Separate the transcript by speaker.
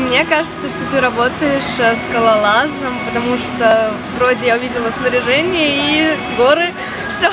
Speaker 1: Мне кажется, что ты работаешь э, скалолазом, потому что вроде я увидела снаряжение и горы, все.